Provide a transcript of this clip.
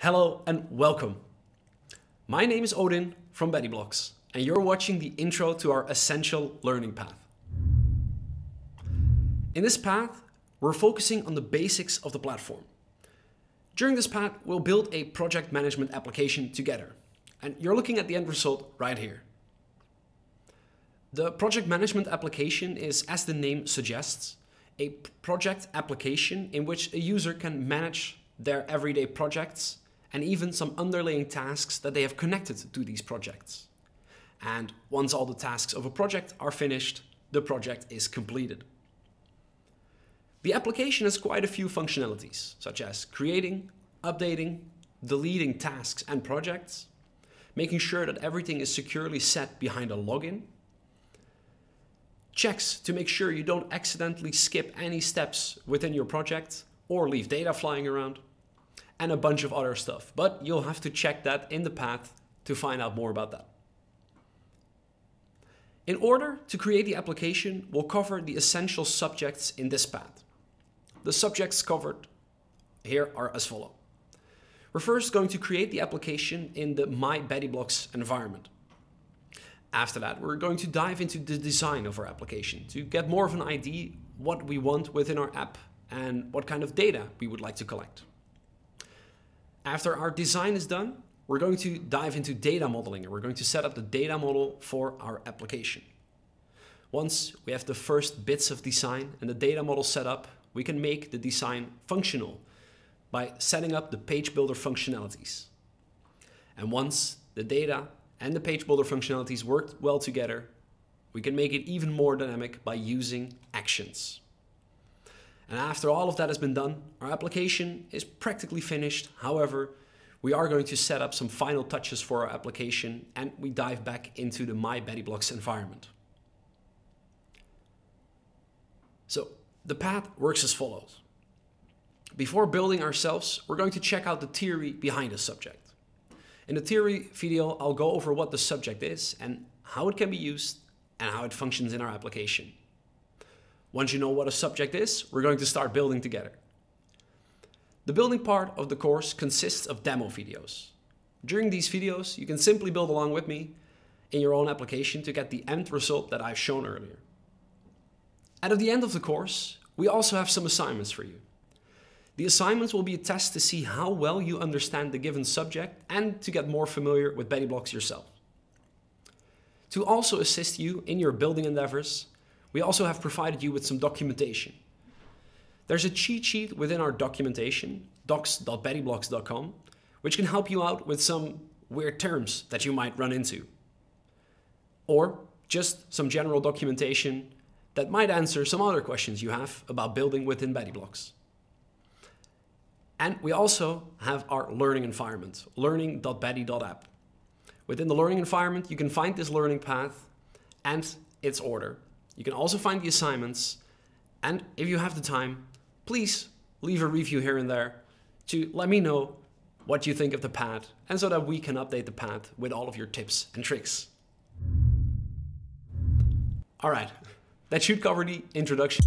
Hello and welcome. My name is Odin from Bettyblocks, and you're watching the intro to our essential learning path. In this path, we're focusing on the basics of the platform. During this path, we'll build a project management application together, and you're looking at the end result right here. The project management application is, as the name suggests, a project application in which a user can manage their everyday projects and even some underlying tasks that they have connected to these projects. And once all the tasks of a project are finished, the project is completed. The application has quite a few functionalities, such as creating, updating, deleting tasks and projects, making sure that everything is securely set behind a login, checks to make sure you don't accidentally skip any steps within your project or leave data flying around, and a bunch of other stuff. But you'll have to check that in the path to find out more about that. In order to create the application, we'll cover the essential subjects in this path. The subjects covered here are as follow. We're first going to create the application in the My Bettyblocks environment. After that, we're going to dive into the design of our application to get more of an idea what we want within our app and what kind of data we would like to collect. After our design is done, we're going to dive into data modeling and we're going to set up the data model for our application. Once we have the first bits of design and the data model set up, we can make the design functional by setting up the page builder functionalities. And once the data and the page builder functionalities work well together, we can make it even more dynamic by using actions. And after all of that has been done, our application is practically finished. However, we are going to set up some final touches for our application and we dive back into the My Bettyblocks environment. So the path works as follows. Before building ourselves, we're going to check out the theory behind the subject. In the theory video, I'll go over what the subject is and how it can be used and how it functions in our application. Once you know what a subject is, we're going to start building together. The building part of the course consists of demo videos. During these videos, you can simply build along with me in your own application to get the end result that I've shown earlier. At the end of the course, we also have some assignments for you. The assignments will be a test to see how well you understand the given subject and to get more familiar with Betty Blocks yourself. To also assist you in your building endeavors, we also have provided you with some documentation. There's a cheat sheet within our documentation, docs.bettyblocks.com, which can help you out with some weird terms that you might run into. Or just some general documentation that might answer some other questions you have about building within Bettyblocks. And we also have our learning environment, learning.betty.app. Within the learning environment, you can find this learning path and its order. You can also find the assignments. And if you have the time, please leave a review here and there to let me know what you think of the pad and so that we can update the pad with all of your tips and tricks. All right, that should cover the introduction.